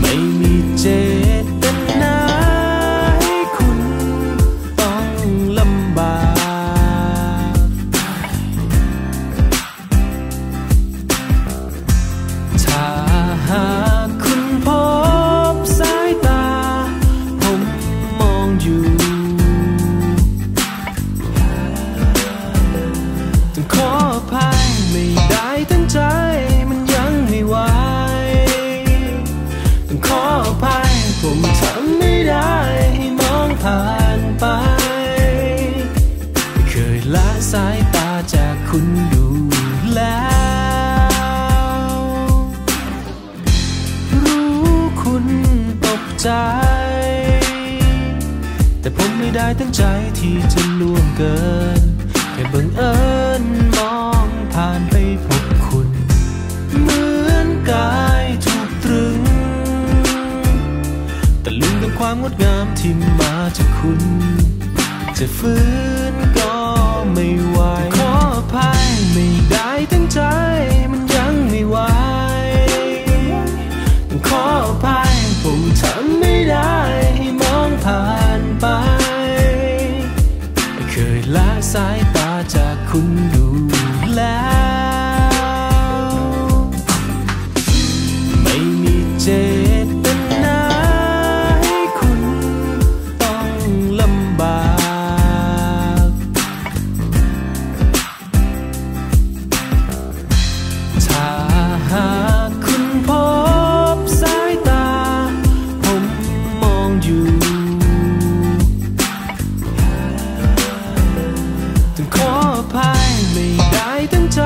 ไม่มีเจตนาให้คุณต้องลำบาก ถ้าหากคุณพบสายตา ผมมองอยู่ ต้องขออภัย ไม่ได้ตั้งใจมันยังไม่ไหวต้องขออภัยผมทำไม่ได้ให้มองผ่านไปไม่เคยละสายตาจากคุณดูแล้ว รู้คุณตกใจ แต่ผมไม่ได้ตั้งใจที่จะล่วงเกินแค่บังเอิญ กายถูกตรึงแต่ลืมกับความงดงามที่มาจากคุณ จะฟื้นก็ไม่ไหวขออภัยไม่ได้ตั้งใจมันยังไม่ไหวต้องขออภัยผมทำไม่ได้ให้มองผ่านไปไม่เคยละสายตาจากคุณดูแล้ว ต้องขออภัยไม่ได้ตั้งใจ